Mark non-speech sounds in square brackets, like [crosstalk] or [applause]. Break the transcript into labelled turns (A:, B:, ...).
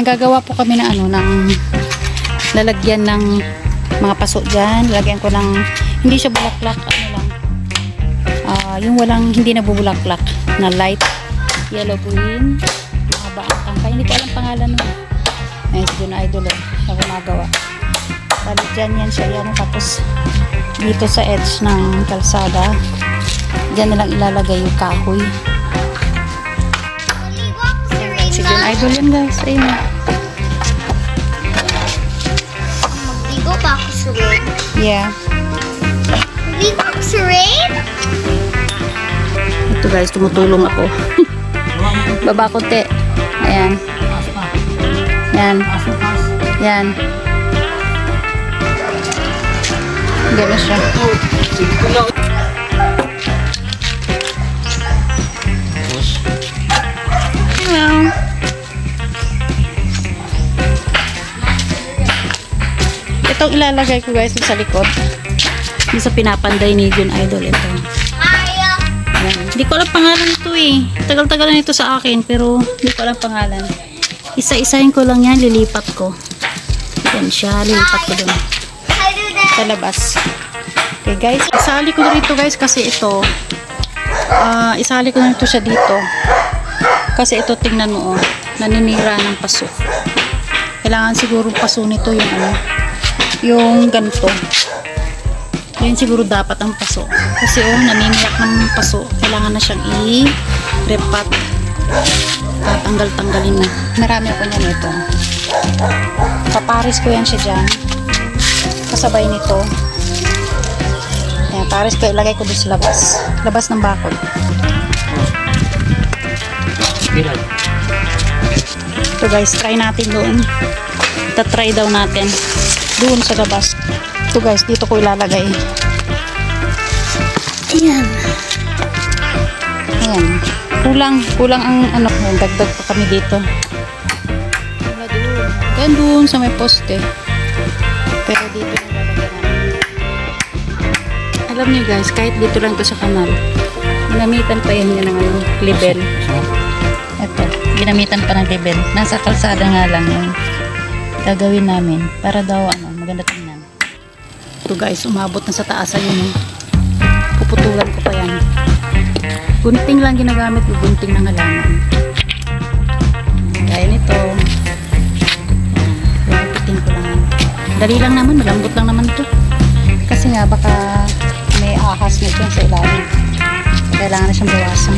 A: Ayan, gagawa po kami ng ano, ng lalagyan ng mga paso dyan. Lalagyan ko ng, hindi siya bulaklak, ano lang. Ah, yung walang, hindi na bubulaklak na light yellow green. Mahaba ang tangkay. Hindi ko alam pangalan nun. Ayan, si Jun Idol eh. Siya gumagawa. Bali dyan yan siya. Yan, tapos dito sa edge ng kalsada. Dyan na lang ilalagay yung kahoy. Si Jun Idol yan guys. Ayun.
B: Magligo rain.
A: Yeah.
B: Ako sa rain?
A: Ito guys, tumutulong ako. [laughs] Baba konti. Ayan. Yan. Yan. Ganun siya. Itong ilalagay ko guys sa likod. Yung sa pinapanday ni Jun Idol ito. Hindi ko alam pangalan ito eh. Tagal-tagal na ito sa akin pero hindi ko alam pangalan. Isa-isahin ko lang yan, lilipat ko. Yan siya, lilipat ko dun sa labas. Okay guys, isali ko na rito guys kasi ito ah isali ko na rito siya dito. Kasi ito tingnan mo oh, naninira ng paso. Kailangan siguro paso nito yung ano, yung ganito. Yun siguro dapat ang paso. Kasi oh, naniniyak ng paso. Kailangan na siyang i-repat. Tatanggal-tanggalin na. Marami ako niyan ito. Paparis ko yan siya dyan. Kasabay nito. Ayan, pares ko ilagay ko doon sa labas. Labas ng bakod. Ito guys, try natin doon. Ita-try daw natin. Doon sa labas. Ito guys, dito ko ilalagay. Ayan. Ayan. Kulang, kulang ang ano, ayan, dagdag pa kami dito. Wala doon. Hanggang doon sa may poste. Pero dito yung lalagyan namin. Alam niyo guys, kahit dito lang to sa kanal, ginamitan pa yan niya ng ano, libel. Ito, ginamitan pa ng libel. Nasa kalsada nga lang yung gagawin namin para daw ano, maganda tingnan. Ito guys, umabot na sa taas ayun. oh. Puputulan ko pa yan. Gunting lang ginagamit ko, gunting ng halaman. Gaya nito. Gugupitin ko lang. Dali lang naman, malambot lang naman to. Kasi nga baka may ahas na dyan sa ilalim. Kailangan na siyang bawasan.